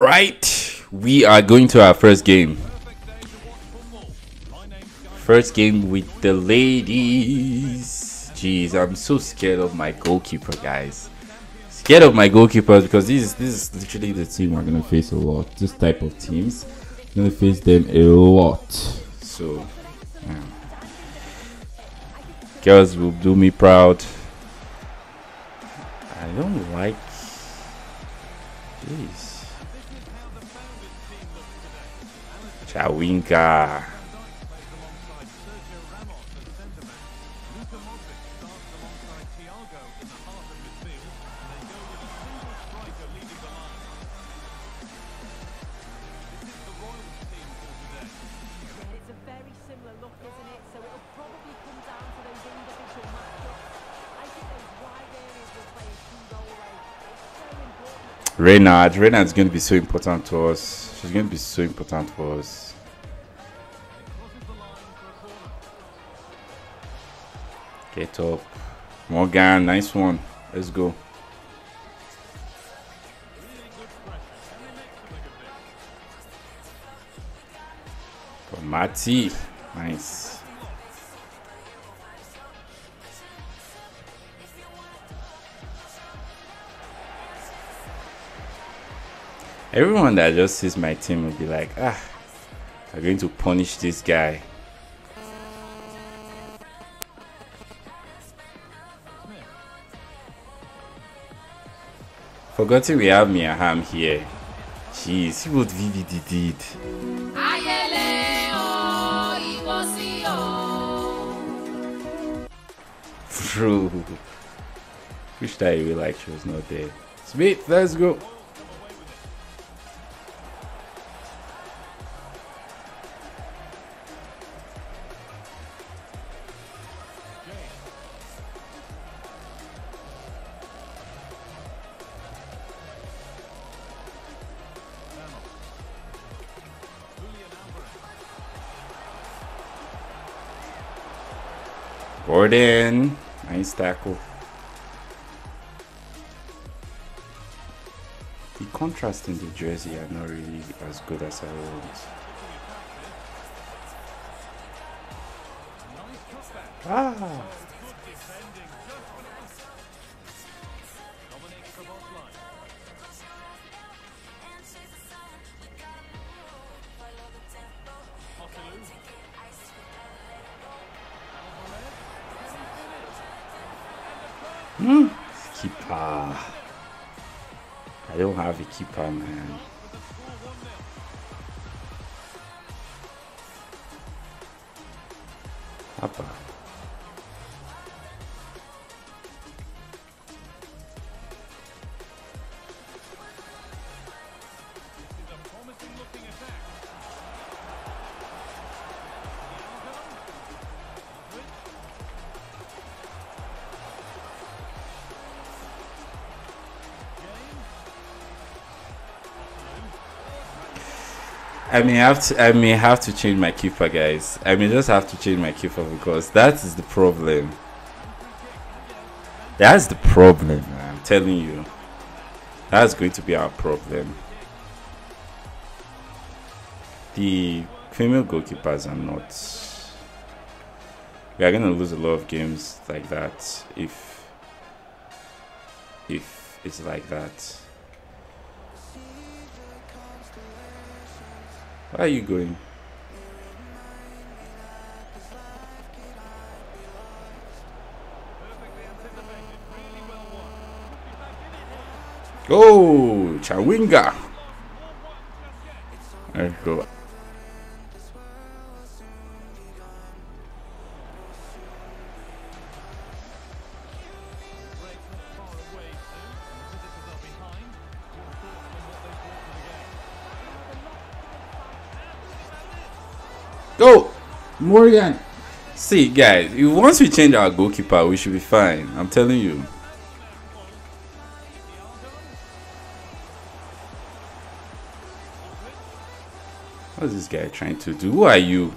Right, we are going to our first game. First game with the ladies. Jeez, I'm so scared of my goalkeeper, guys. Scared of my goalkeeper because this is this is literally the team we're gonna face a lot. This type of teams, gonna face them a lot. So, yeah. girls will do me proud. I don't like. Jeez. Chawinga. Renard. Renard's going to be so important to us. She's going to be so important for us. Get up. Morgan, nice one. Let's go. Mati. Nice. Everyone that just sees my team will be like, ah, I'm going to punish this guy. Forgotten we have Mia Hamm here. Jeez, see what VVD did. ayẹlẹ o ìwọ sí o. Bro. Wish that you like she was not there. Smith, let's go. Gordon. Nice tackle. The contrast in the jersey are not really as good as I want. Ah. Keeper. I don't have a keeper, man. I may have to I may have to change my keeper guys. I may just have to change my keeper because that is the problem. That's the problem. I'm telling you. That's going to be our problem. The female goalkeepers are not we are gonna lose a lot of games like that if if it's like that. Where are you going? Go, Chawinga. There you. Go, Morgan. See, guys, once we change our goalkeeper, we should be fine. I'm telling you. What's this guy trying to do? Who are you?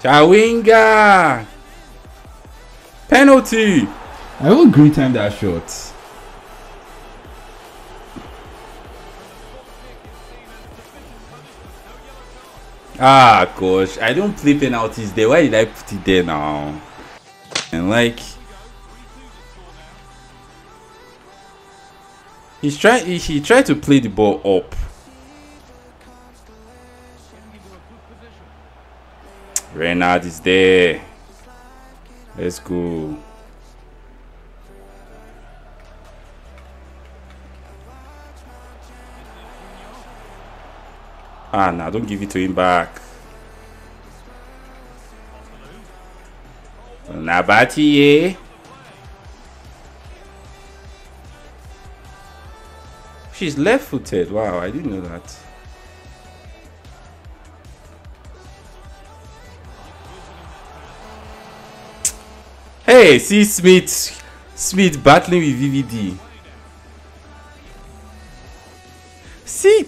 Chawinga! Penalty! I will green time that shot. Ah, gosh, I don't play penalties there. Why did I put it there now? And like, he's trying. He, he tried to play the ball up. Renard is there. Let's go. Ah, nah, don't give it to him back. Nabati, eh? She's left footed. Wow, I didn't know that. Hey, see Smith. Smith battling with VVD. See,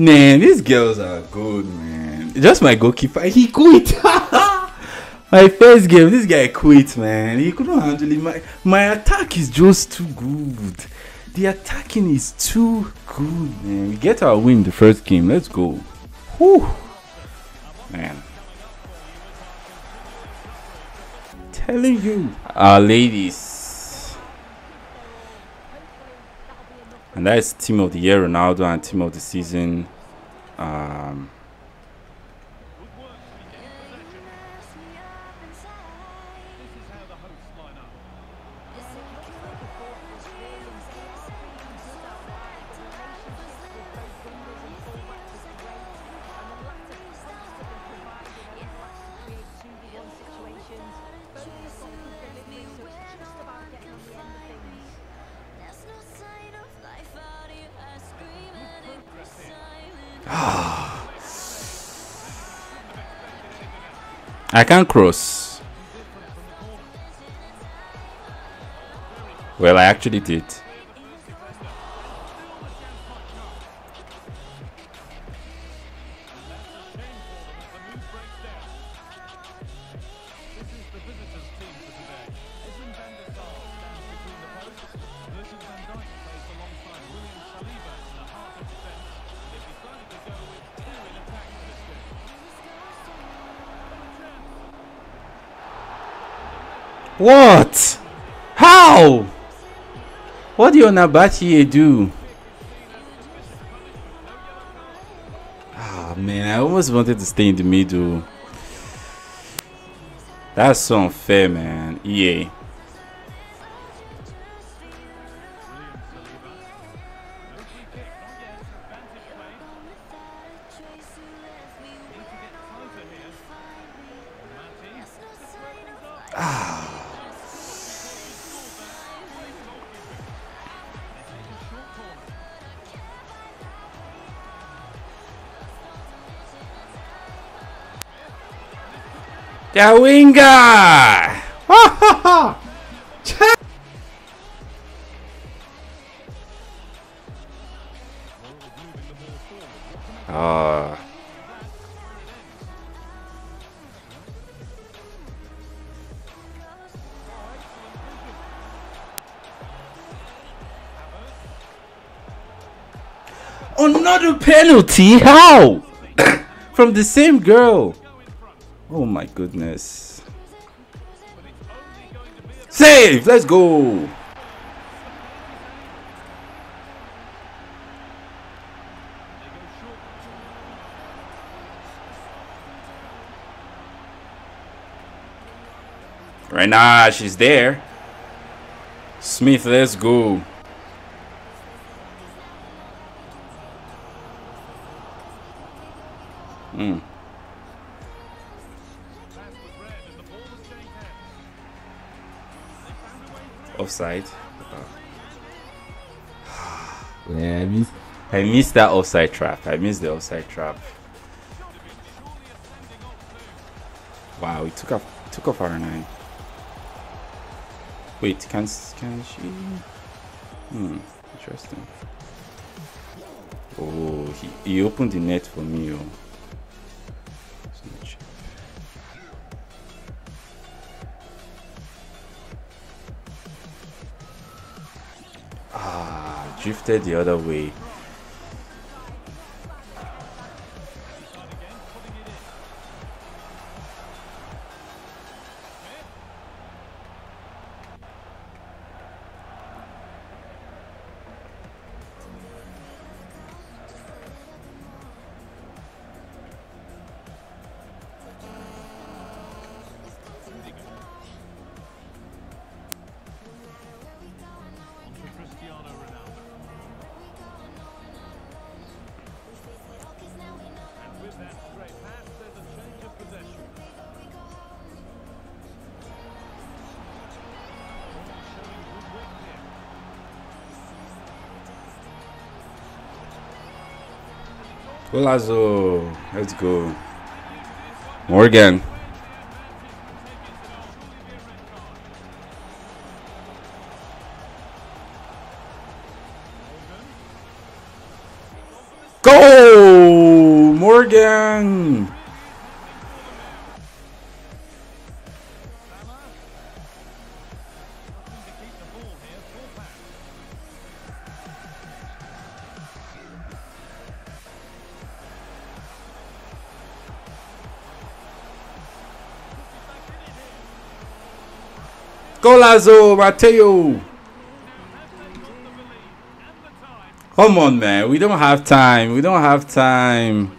man, these girls are good, man. Just my goalkeeper, he quit. my first game, this guy quit, man. He couldn't handle it. My, my attack is just too good. The attacking is too good, man. We get our win the first game. Let's go. Whew. Man. Telling you. Our ladies. And that is team of the year Ronaldo and team of the season. Um, I can't cross. Well, I actually did. What did Onabachi do? Ah man, I almost wanted to stay in the middle. That's unfair, man. EA. Winger! Ah. Another penalty? How? From the same girl. Oh my goodness. Save! Let's go! Right now, she's there. Smith, let's go. Offside. yeah, I missed. I missed that offside trap. I missed the offside trap. Wow, he took off. Took off R9. Wait, can can she? Hmm, interesting. Oh, he, he opened the net for me. Oh. The other way. Golazo. Let's go. Morgan. Go! Morgan! Golazo, Matteo! Come on, man. We don't have time. We don't have time.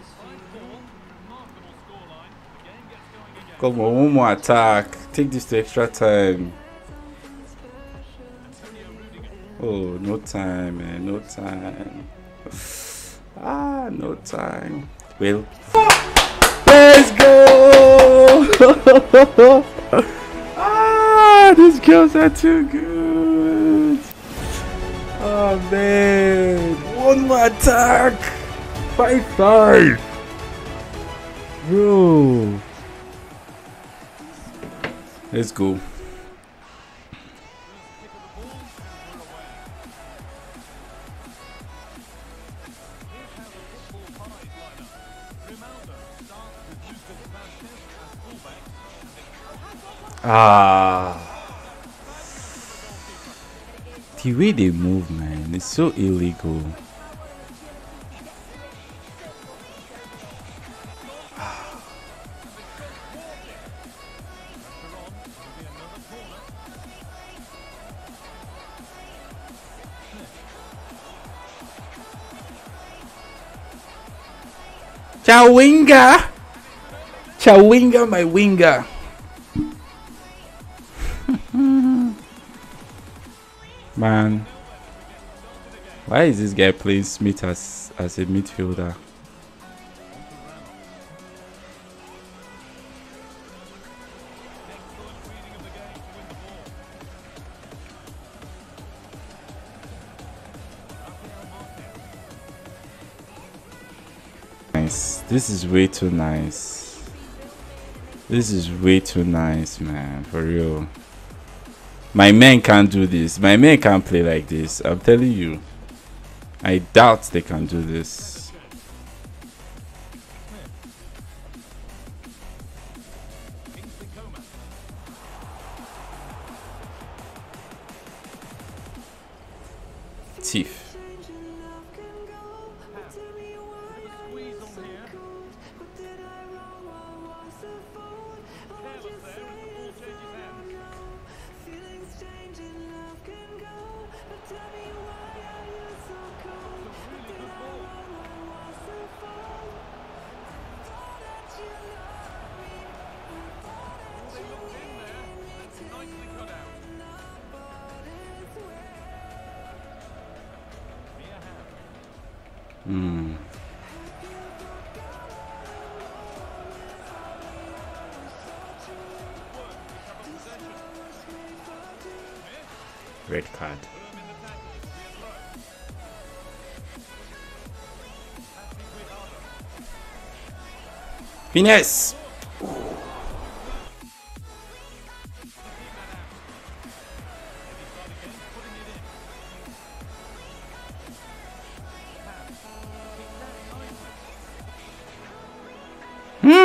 Come on, one more attack. Take this to extra time. Oh, no time, man. No time. Ah, no time. Well, let's go! these girls are too good. Oh man, one more attack. Five five. Bro. Let's go. Ah. The way they move, man, it's so illegal. Chawinga! Chawinga, my winger. Man, why is this guy playing Smith as as a midfielder? Nice. This is way too nice. This is way too nice, man. For real. My men can't do this. My men can't play like this. I'm telling you. I doubt they can do this. Hmm. Red card. Finesse!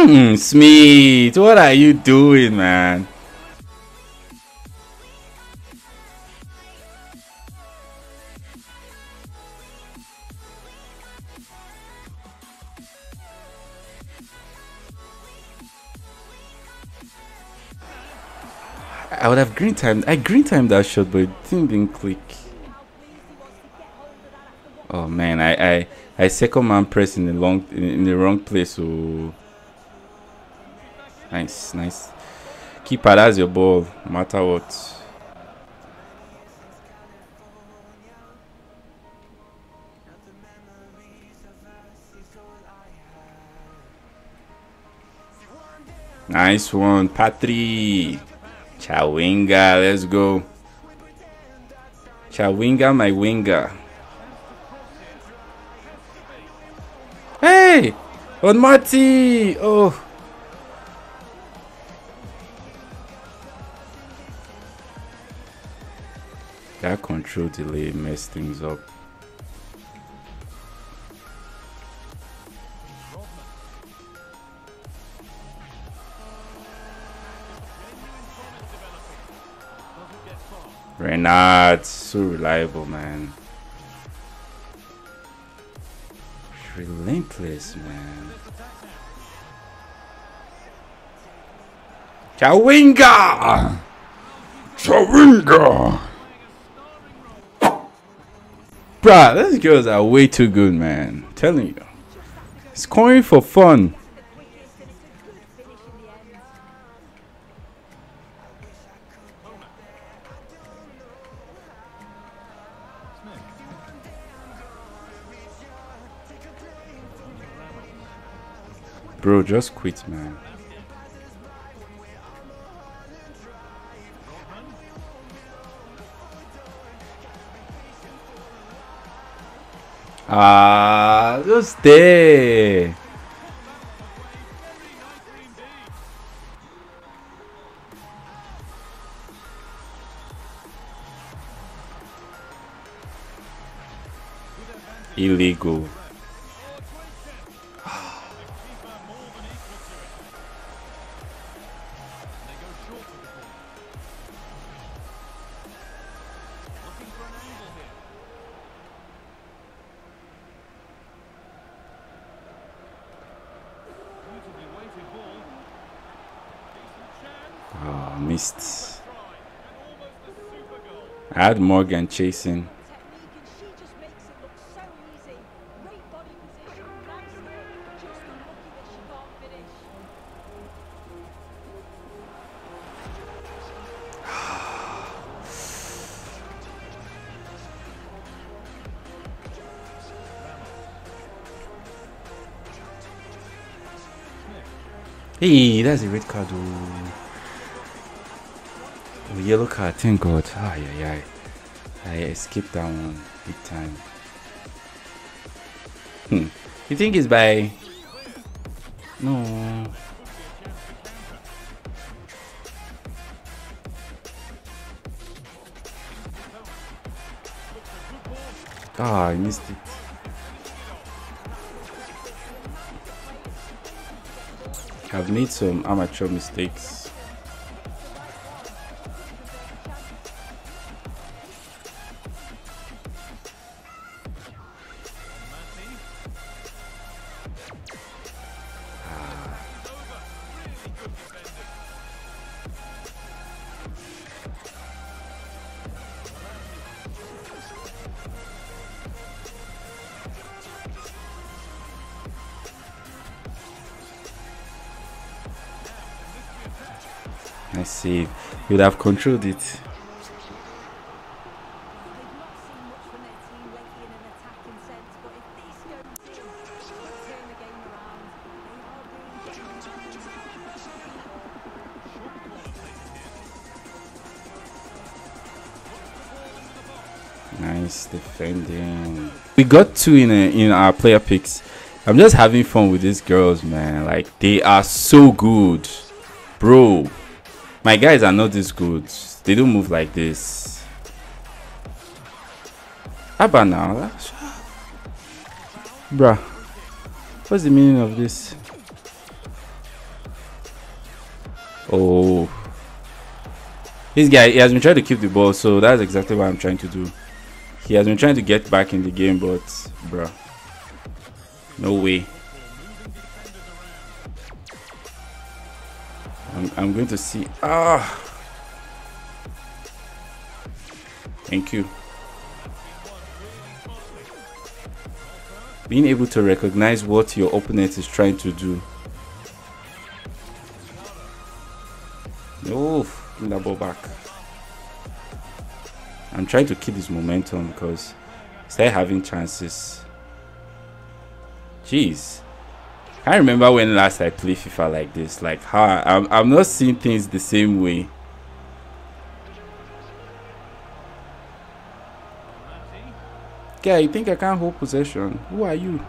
Mm-mm, Smeet, what are you doing, man? I would have green timed. I green timed that shot, but it didn't, didn't click. Oh man, I I I second man press in the long in, in the wrong place. So nice, nice. Keeper, that's your ball, no matter what. Nice one, Patri. Chawinga, let's go. Chawinga, my winger. Hey! On Marty! Oh! Delay messed things up. Renard, so reliable, man. Relentless, man. Chawinga! Chawinga! Bruh, these girls are way too good, man. I'm telling you. Scoring for fun. Bro, just quit, man. Ah, just there. Illegal. Unlucky that she can't finish. Hey, that's a red card. Oh yellow card. Thank God. Ah, yeah, yeah. I escaped that one big time. Hmm. You think it's by? No. Ah, I missed it. I've made some amateur mistakes. Game around. They are really getting Nice defending. We got two in a, in our player picks. I'm just having fun with these girls, man. Like they are so good, bro. My guys are not this good. They don't move like this. About now? Bruh. What's the meaning of this? Oh. This guy, he has been trying to keep the ball, so that's exactly what I'm trying to do. He has been trying to get back in the game, but, bruh. No way. I'm, I'm going to see. Ah. Thank you. Being able to recognize what your opponent is trying to do. Oh, ball back. I'm trying to keep this momentum because start having chances. Jeez. I remember when last I played FIFA like this. Like I, I'm, I'm not seeing things the same way. Okay, you think I can't hold possession? Who are you?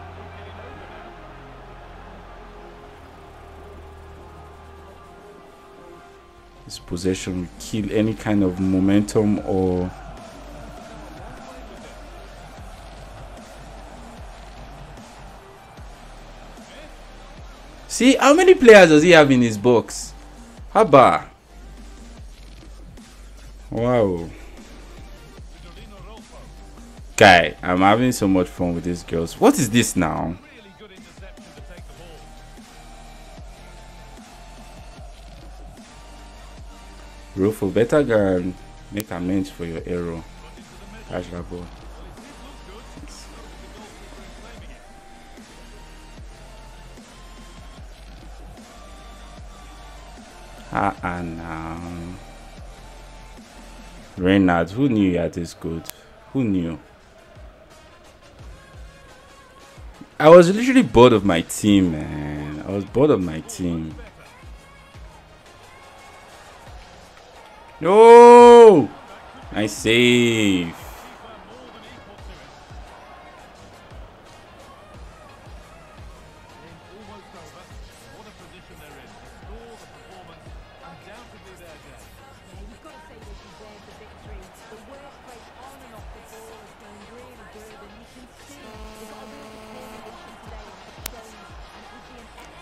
This possession will kill any kind of momentum or See, how many players does he have in his box? Haba. Wow. Guy, I'm having so much fun with these girls. What is this now? Rufo, better go make amends for your error. Catch that ball. Ah, ah, now. Renard, who knew you had this good? Who knew? I was literally bored of my team, man. I was bored of my team. No! Nice save.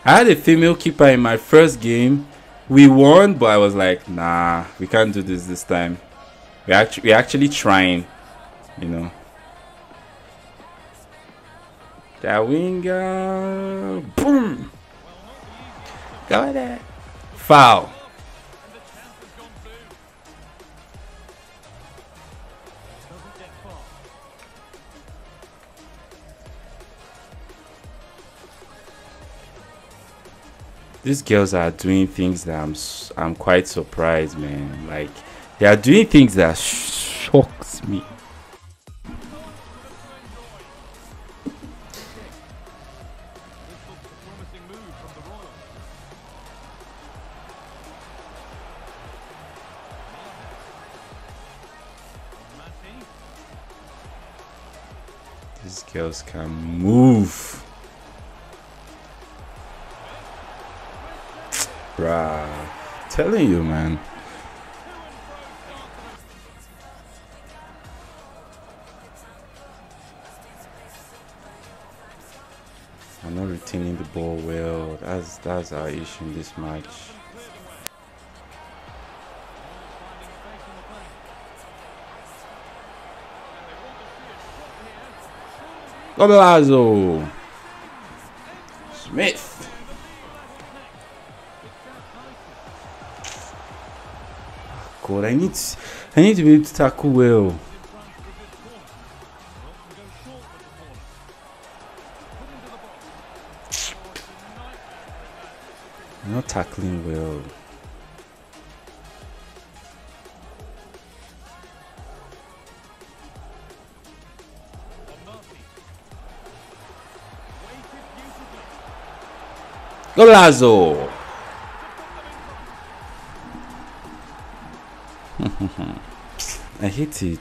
I had a female keeper in my first game. We won, but I was like, nah, we can't do this this time. We actually we actually trying, you know. That winger, boom, got it. Foul. These girls are doing things that I'm I'm quite surprised, man. Like they are doing things that shocks me. These girls can move. Telling you, man. I'm not retaining the ball well. That's that's our issue in this match. Golazo! Smith! God, I need I need to be able to tackle well. Not tackling well. Golazo! I hate it.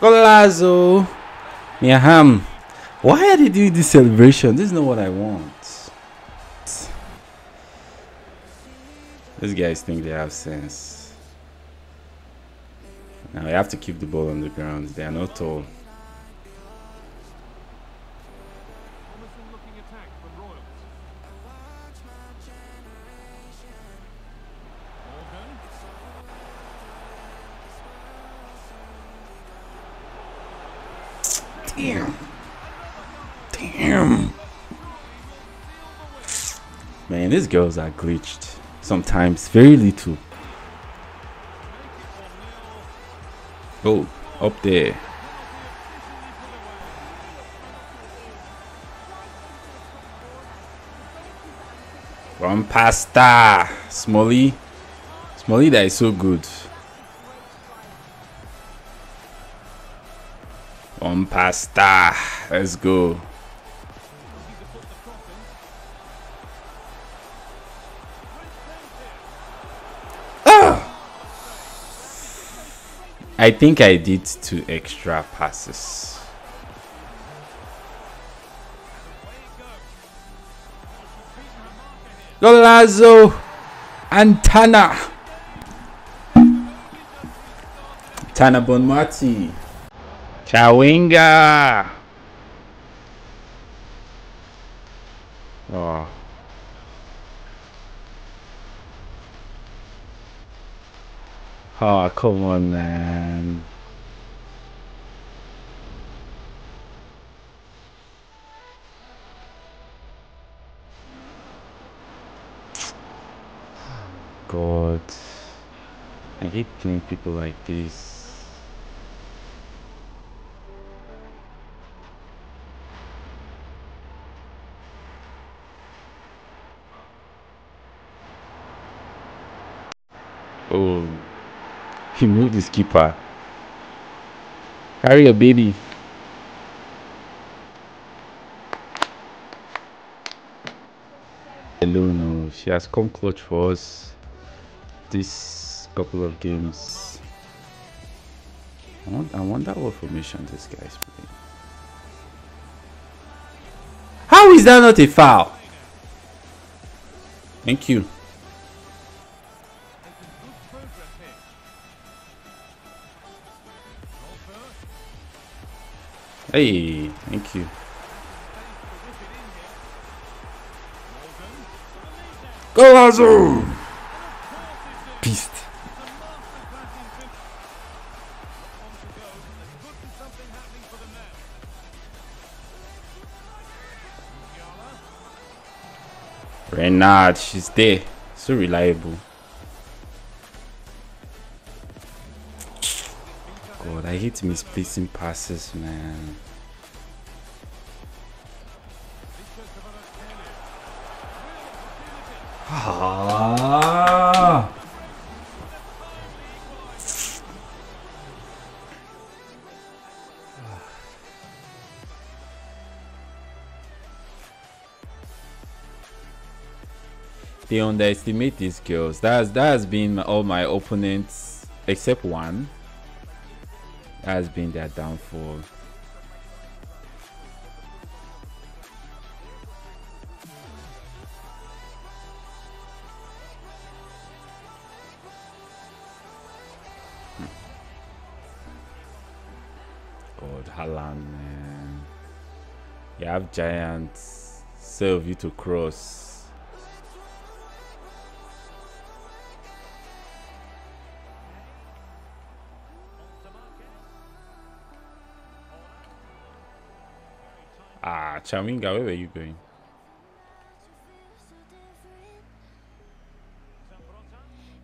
Golazo! Mia Hamm! Why are they doing this celebration? This is not what I want. These guys think they have sense. Now you have to keep the ball on the ground. They are not tall. Damn. Damn. Man, these girls are glitched. Sometimes very little. Oh, up there. From pasta. Smolly. Smolly that is so good. From pasta. Let's go. I think I did two extra passes. Golazo and Tana. Tana Bonmati. Chawinga. Oh, come on, man. God. I hate playing people like this. Oh. He moved his keeper. Carry a baby. Hello, no. She has come clutch for us this couple of games. I, I wonder what formation this guy is playing. How is that not a foul? Thank you. Hey, thank you. Go Lazo! Beast. Renard, she's there. So reliable. I hate misplacing passes, man. Ah. They underestimate these girls. That's that has been all my opponents except one. Has been their downfall. Hmm. God, Haaland, man. You have giants serve you to cross. Chawinga, where were you going?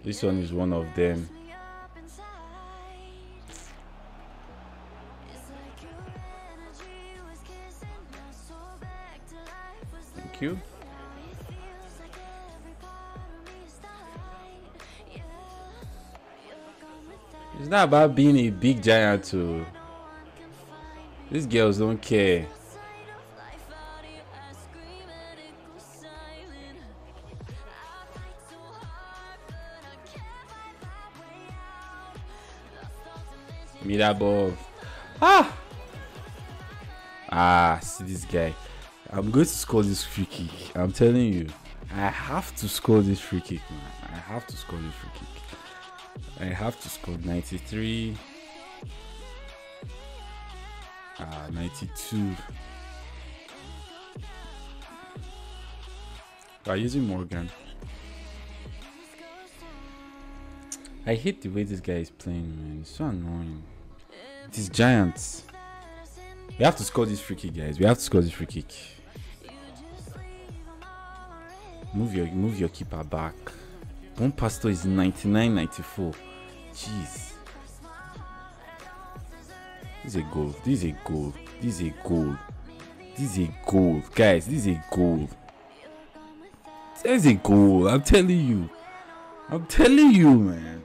This one is one of them. Thank you. It's not about being a big giant too. These girls don't care. Mid above. Ah! Ah, see this guy. I'm going to score this free kick. I'm telling you. I have to score this free kick, man. I have to score this free kick. I have to score 93. Ah, 92. By using Morgan. I hate the way this guy is playing, man. It's so annoying. These giants. We have to score this free kick, guys. We have to score this free kick. Move your move your keeper back. Bompastor is 99 94. Jeez. This is a goal. This is a goal. This is a goal. This is a goal. Guys, this is a goal. This is a goal. I'm telling you. I'm telling you, man.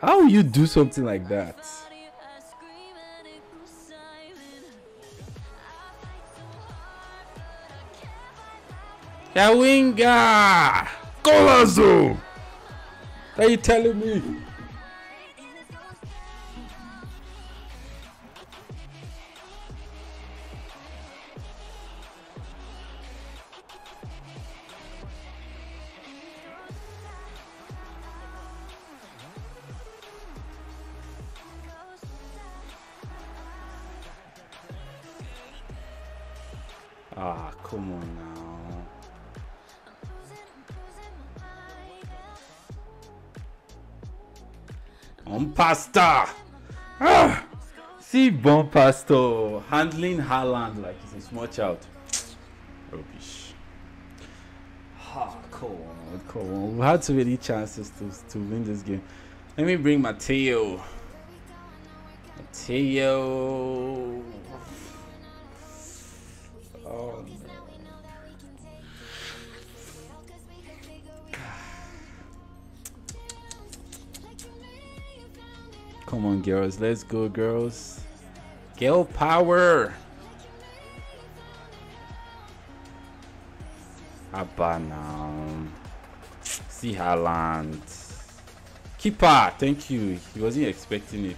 How you do something like that? Chawinga! Golazo! Are you telling me? Ah, come on now. On pasta. Ah, see Bompastor handling Haaland like he's a small child. Rubbish. Ah, come on, come on. We had too many chances to to win this game. Let me bring Mateo. Mateo. Girls. Let's go, girls. Girl power. Abba now. See Haaland. Keeper. Thank you. He wasn't expecting it.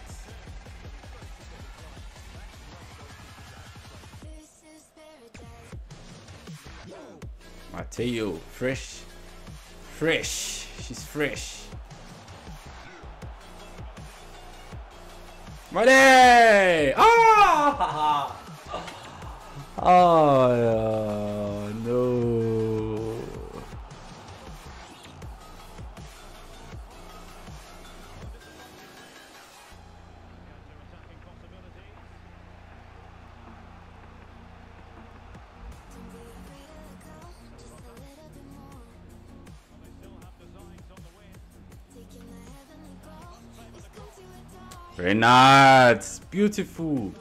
Mateo. Fresh. Fresh. She's fresh. Money! Ah! Oh, no. Very nice. Beautiful.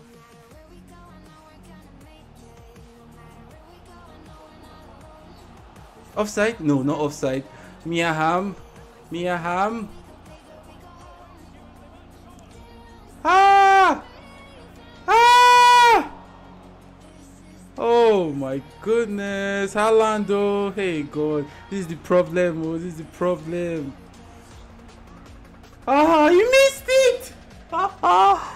Offside? No, not offside. Mia Hamm. Mia Hamm. Ah! Ah! Oh my goodness. Halando. Hey God. This is the problem. Oh, this is the problem. Ah, you missed! Ah,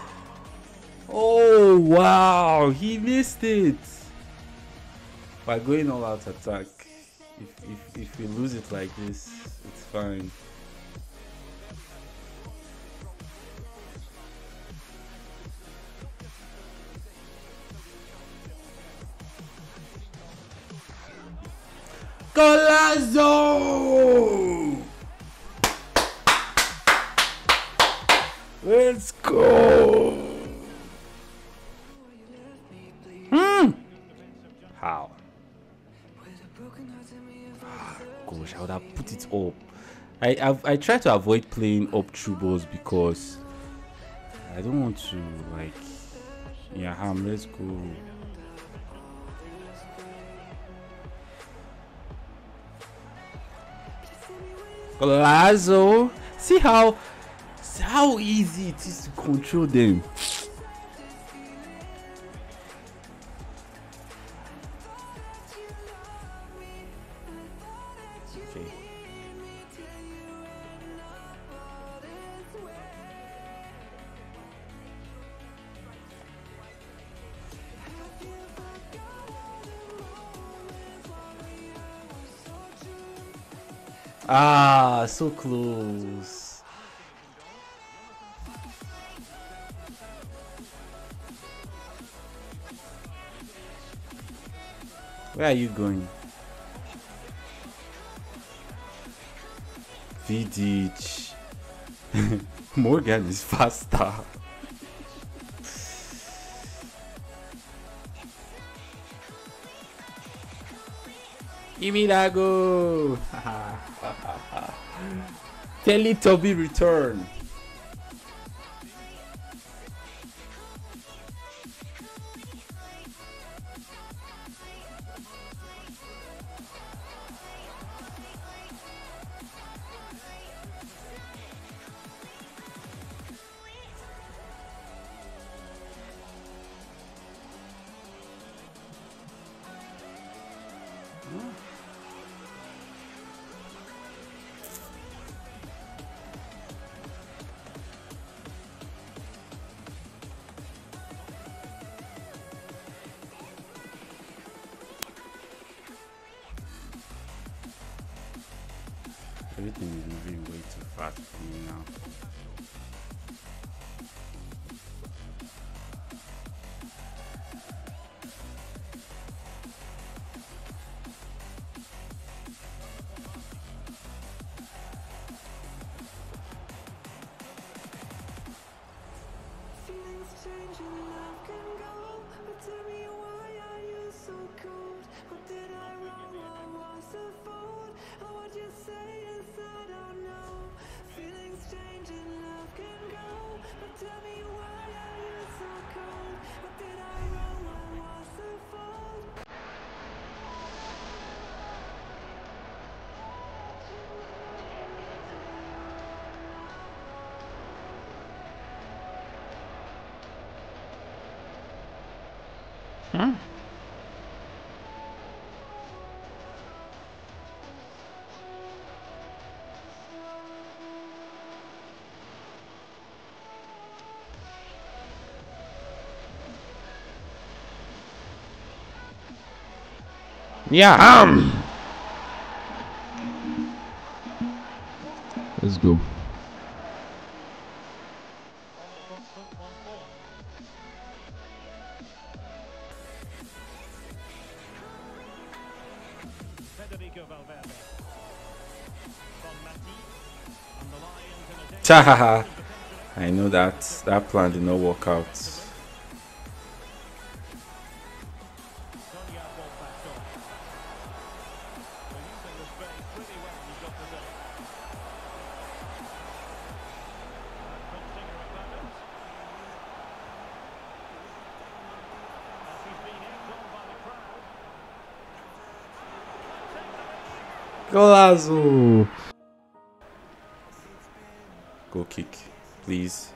oh wow, he missed it. By going all out attack, if if if we lose it like this, it's fine. Golazo! Let's go! Hmm. How? Gosh, I would have put it up. I I've, I try to avoid playing up true balls because I don't want to like. Yeah, Hamm. Let's go. Golazo. See how how easy it is to control them. Ah, so close. Where are you going? Vidic. Morgan is faster. Imirago! Teletubby return! And love Yeah. Um. Let's go. Chahaha. I know that that plan did not work out. Golazo! Kick, please.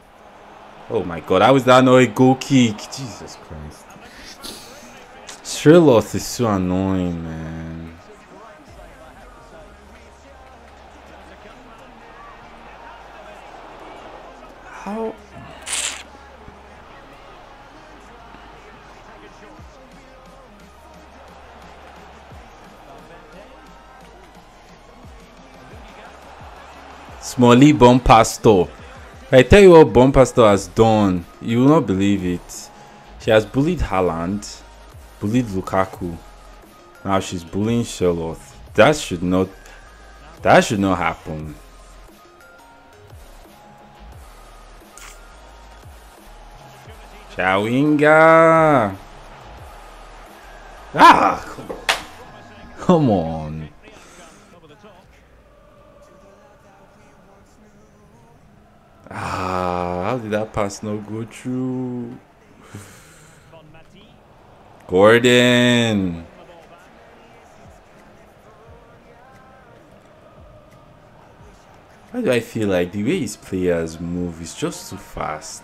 Oh my god, how is that not a goal kick? Jesus Christ. Shrilos is so annoying, man. Smally Bompastor. I tell you what Bompastor has done. You will not believe it. She has bullied Haaland, bullied Lukaku. Now she's bullying Charlotte. That should not. That should not happen. Chawinga. Ah. Come on. Ah, how did that pass not go through? Gordon. Why do I feel like the way his players move is just too fast?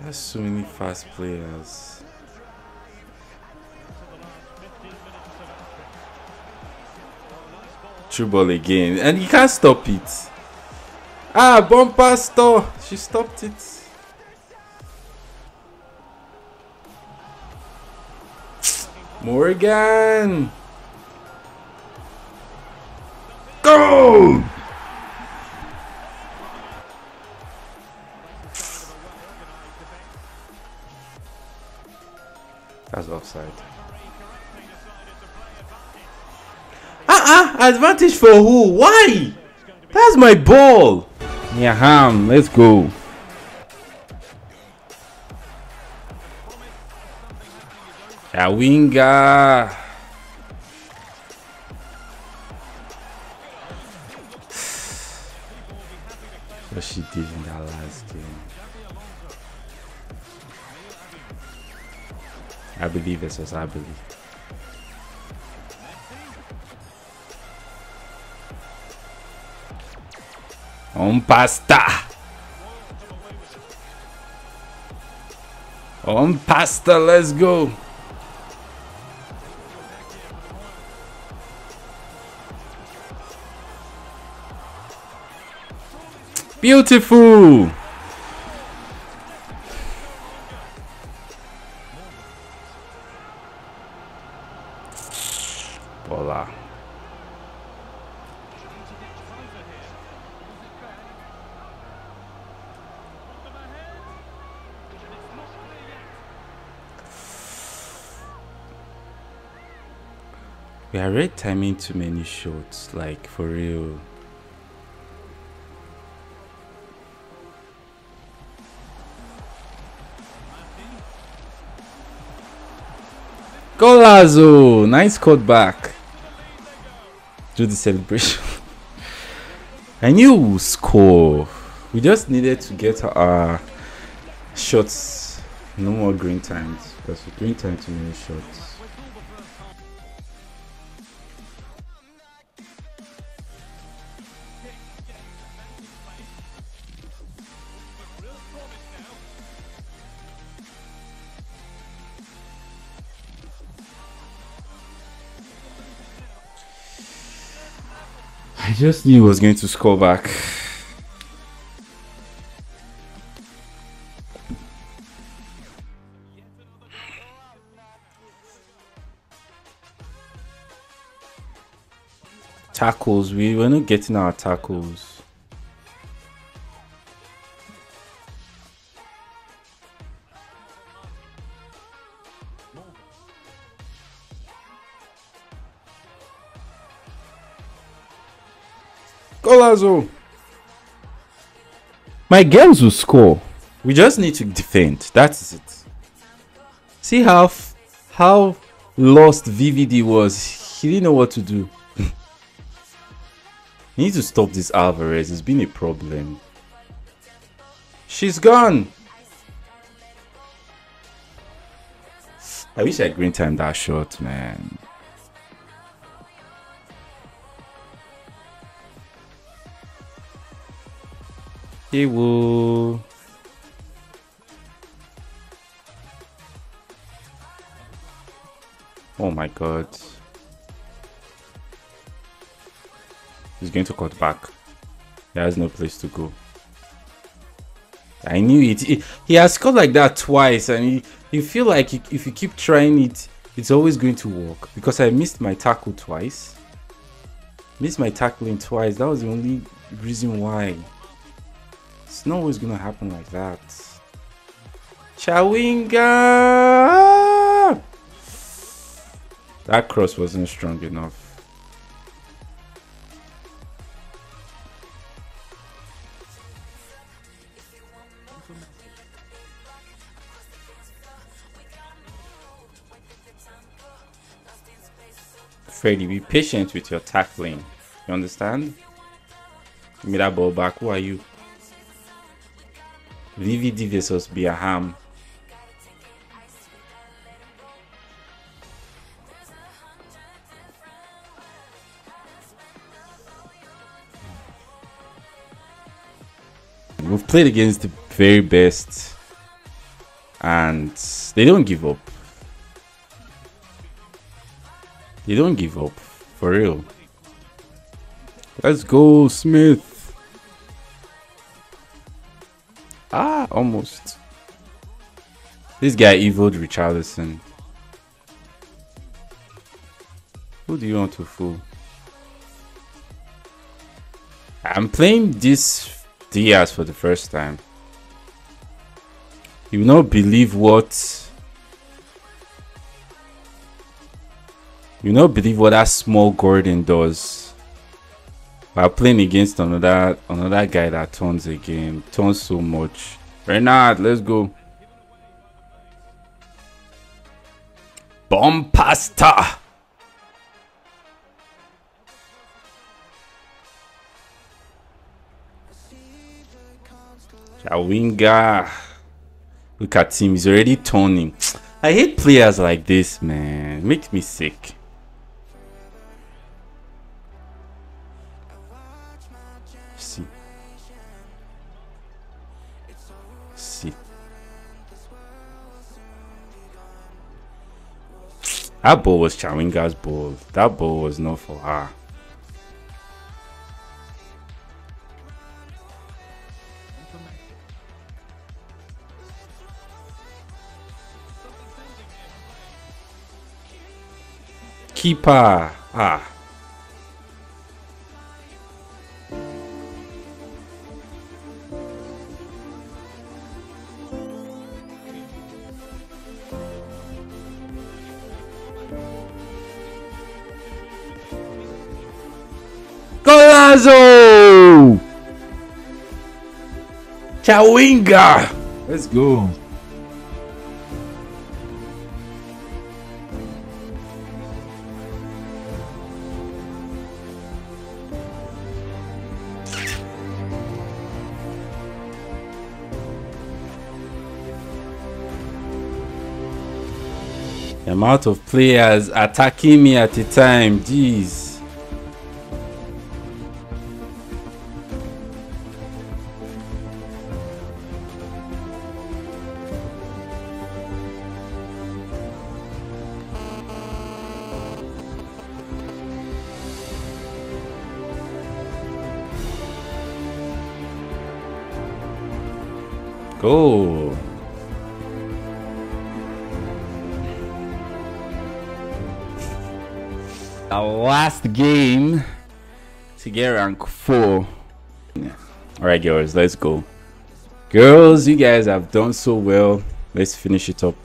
There's so many fast players. True ball again, and he can't stop it. Ah, Bompastor. She stopped it. Morgan. Go! That's offside. Advantage for who? Why? That's my ball. Yeah, Hamm. Let's go. A winger. what she did in that last game. I believe this us. I believe. On pasta. On pasta, let's go. Beautiful. We are already timing too many shots, like for real. Golazo! Nice cut back. Do the celebration. I knew score. We just needed to get our shots. No more green times. Because green time too many shots. Just knew he was going to score back. Tackles, we were not getting our tackles. Golazo! My girls will score. We just need to defend. That's it. See how f- how lost VVD was. He didn't know what to do. you need to stop this Alvarez. It's been a problem. She's gone. I wish I green time that shot, man. He will. Oh my god. He's going to cut back. He has no place to go. I knew it. He- has scored like that twice, and you, feel like if you keep trying it, it's always going to work. Because I missed my tackle twice. Missed my tackling twice. That was the only reason why. It's not always gonna happen like that. Chawinga! That cross wasn't strong enough. Freddy, be patient with your tackling. You understand? Give me that ball back. Who are you? VVD versus Mia Hamm. We've played against the very best, and they don't give up. They don't give up, for real. Let's go, Smith. Ah, almost. This guy eviled Richarlison. Who do you want to fool? I'm playing this Diaz for the first time. You will not believe what you will not believe what that small Gordon does. While playing against another another guy that turns again, turns so much. Renard, let's go. Bomb pasta. Chawinga. Look at him. He's already turning. I hate players like this, man. Makes me sick. That ball was Chawinga's ball. That ball was not for her. Keeper. Ah. Golazo! Chawinga! Let's go. The amount of players attacking me at a time, jeez. Go. The last game to get rank 4. Alright, girls, let's go. Girls, you guys have done so well. Let's finish it up.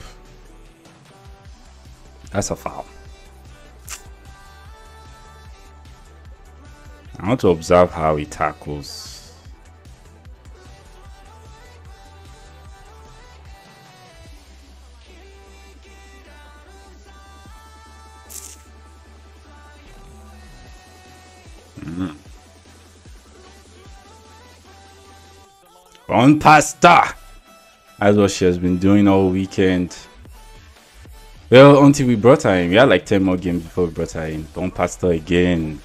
That's a foul. I want to observe how he tackles. On pasta. That's what she has been doing all weekend. Well, until we brought her in. We had like 10 more games before we brought her in. On pasta again.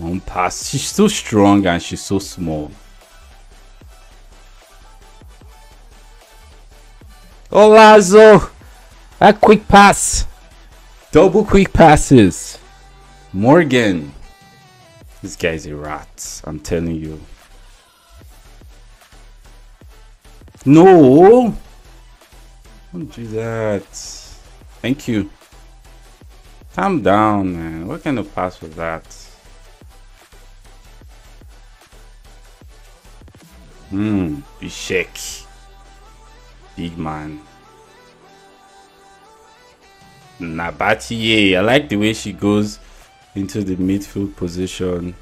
On pass. She's so strong and she's so small. Oh, Lazo! A quick pass. Double quick passes. Morgan. This guy's a rat. I'm telling you. No! Don't do that. Thank you. Calm down, man. What kind of pass was that? Hmm, Bishek. Big man. Nabatiye. I like the way she goes into the midfield position.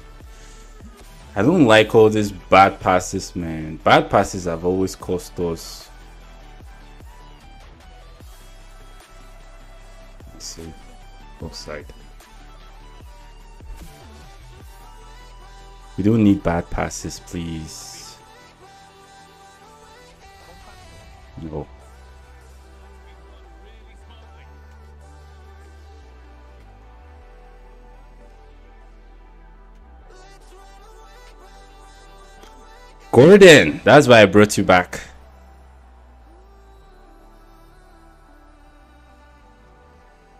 I don't like all these bad passes, man. Bad passes have always cost us. Let's see. Offside. We don't need bad passes, please. No. Gordon, that's why I brought you back.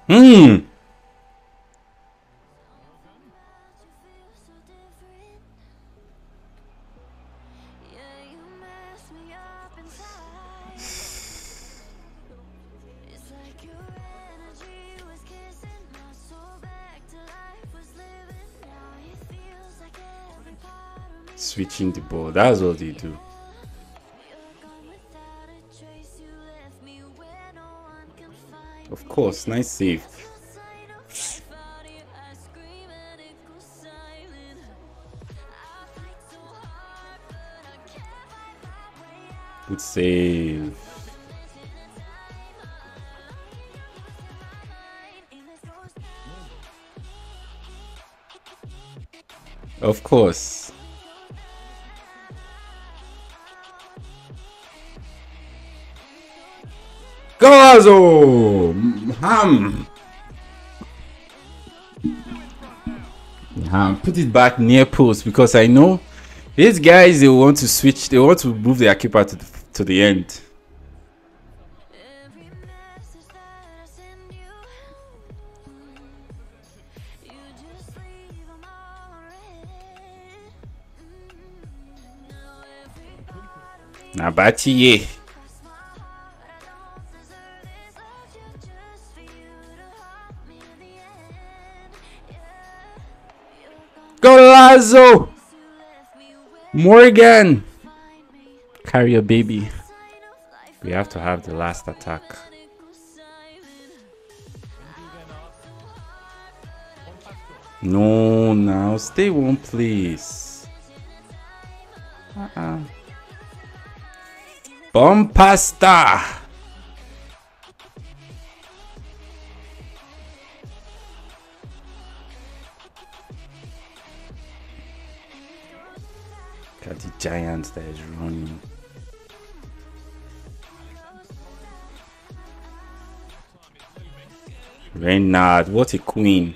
Hmm. switching the ball. That's what they do. Of course, nice save. Good save. Of course. Golazo! Hamm! Hamm. Put it back near post because I know these guys they want to switch, they want to move their keeper to the, to the end. Every where Morgan! Carry your baby. We have to have the last attack. No, now stay one please. Uh-uh. Bompasta. Look giant that is running. Renard, what a queen.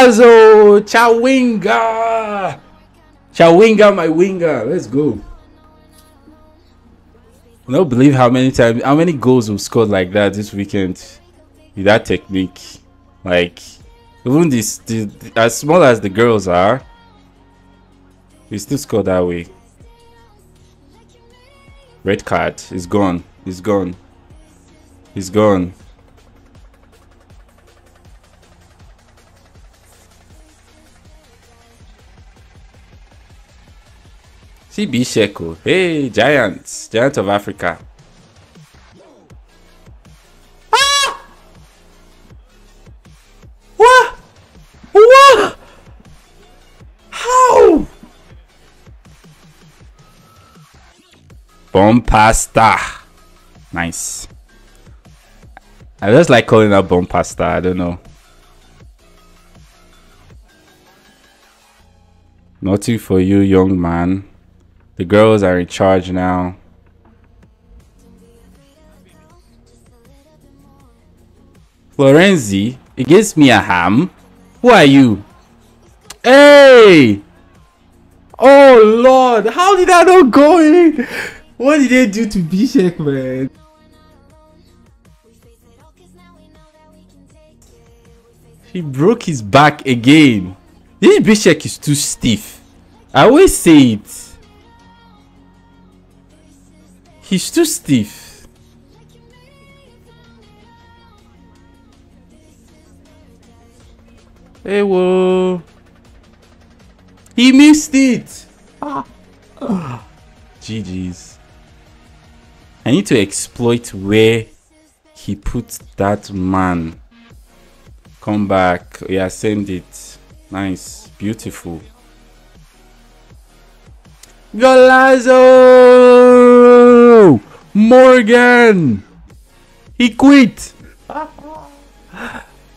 Golazo! Chawinga! Chawinga, my winger. Let's go. I don't believe how many times, how many goals we've scored like that this weekend with that technique. Like, even this, as small as the girls are, we still score that way. Red card is gone. It's gone. It's gone. CB Sheko. Hey, Giants. Giants of Africa. Ah! What? What? How? Bomb pasta. Nice. I just like calling that bomb pasta. I don't know. Nothing for you, young man. The girls are in charge now. Florenzi gives me a Hamm. Who are you? Hey! Oh Lord, how did that not go in? What did they do to Bishek, man? It it. He broke his back again. This Bishek is too stiff. I always say it. He's too stiff. Hey, whoa. He missed it. Ah. GG's. I need to exploit where he put that man. Come back. Yeah, send it. Nice. Beautiful. Golazo! Morgan! He quit!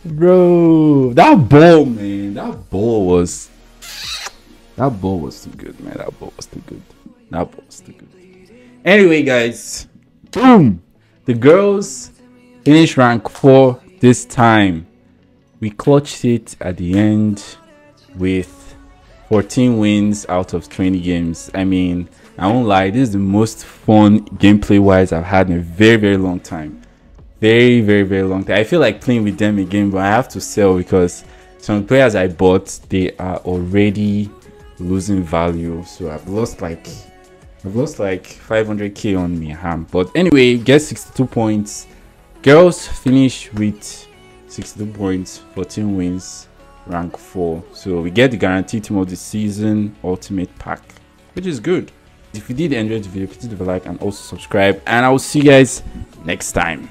Bro, that ball, man. That ball was. That ball was too good, man. That ball was too good. That ball was too good. Anyway, guys. Boom! The girls finished rank 4 this time. We clutched it at the end with 14 wins out of 20 games. I mean, I won't lie, this is the most fun gameplay wise I've had in a very, very long time. Very, very, very long time. I feel like playing with them again, but I have to sell because some players I bought they are already losing value. So I've lost like I've lost like 500k on me ham. But anyway, get 62 points. Girls finish with 62 points, 14 wins, rank 4. So we get the guaranteed team of the season ultimate pack, which is good. If you did enjoy the video, please leave a like and also subscribe. And I will see you guys next time.